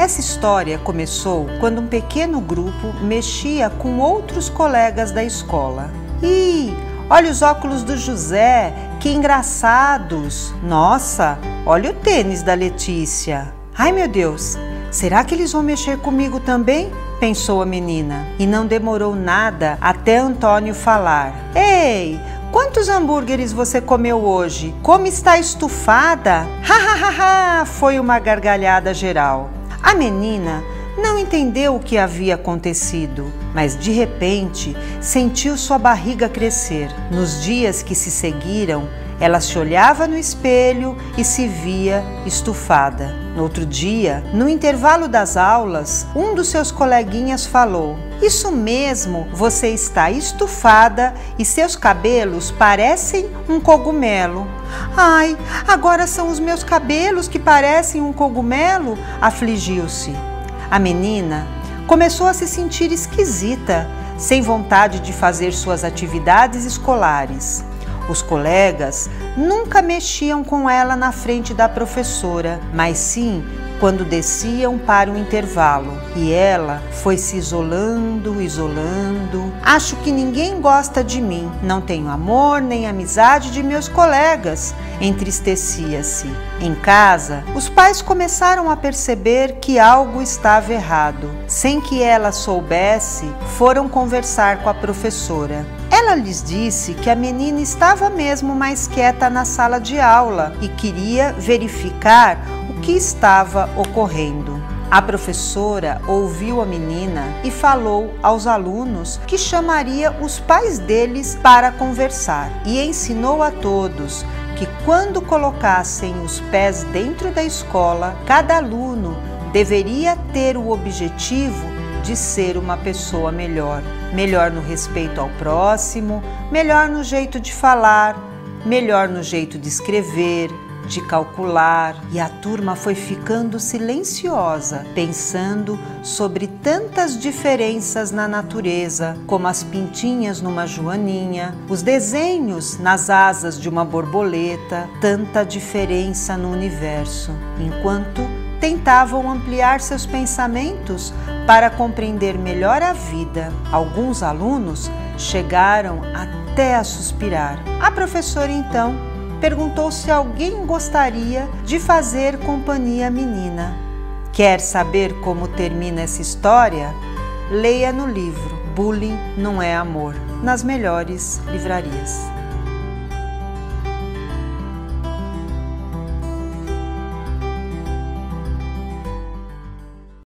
Essa história começou quando um pequeno grupo mexia com outros colegas da escola. Ih, olha os óculos do José, que engraçados! Nossa, olha o tênis da Letícia. Ai meu Deus, será que eles vão mexer comigo também? Pensou a menina. E não demorou nada até Antônio falar: Ei, Quantos hambúrgueres você comeu hoje? Como está estufada? Ha ha ha! Foi uma gargalhada geral. A menina não entendeu o que havia acontecido, mas de repente sentiu sua barriga crescer. Nos dias que se seguiram, ela se olhava no espelho e se via estufada. No outro dia, no intervalo das aulas, um dos seus coleguinhas falou: Isso mesmo, você está estufada e seus cabelos parecem um cogumelo. Ai, agora são os meus cabelos que parecem um cogumelo? afligiu-se. A menina começou a se sentir esquisita, sem vontade de fazer suas atividades escolares. Os colegas nunca mexiam com ela na frente da professora, mas sim quando desciam para o intervalo. E ela foi se isolando, isolando. Acho que ninguém gosta de mim. Não tenho amor nem amizade de meus colegas. Entristecia-se. Em casa, os pais começaram a perceber que algo estava errado. Sem que ela soubesse, foram conversar com a professora. Ela lhes disse que a menina estava mesmo mais quieta na sala de aula e queria verificar o que estava ocorrendo. A professora ouviu a menina e falou aos alunos que chamaria os pais deles para conversar e ensinou a todos que quando colocassem os pés dentro da escola, cada aluno deveria ter o objetivo de ser uma pessoa melhor. Melhor no respeito ao próximo, melhor no jeito de falar, melhor no jeito de escrever, de calcular, e a turma foi ficando silenciosa, pensando sobre tantas diferenças na natureza, como as pintinhas numa joaninha, os desenhos nas asas de uma borboleta, tanta diferença no universo, enquanto tentavam ampliar seus pensamentos para compreender melhor a vida. Alguns alunos chegaram até a suspirar. A professora então perguntou se alguém gostaria de fazer companhia à menina. Quer saber como termina essa história? Leia no livro Bullying não é amor, nas melhores livrarias.